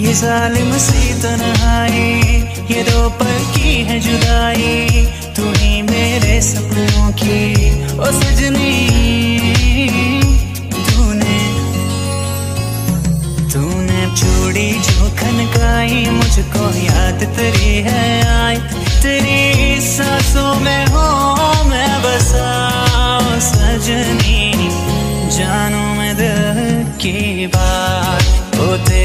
ये जालिम सी तनहाई, ये दो पल की है जुदाई, तू ही मेरे सपनों की ओ सजनी। तूने तूने चूड़ी जो खनकाई, मुझको याद तेरी है आई तेरी सांसों में हो मैं बसा सजनी। जानू मैं दिल की बात होते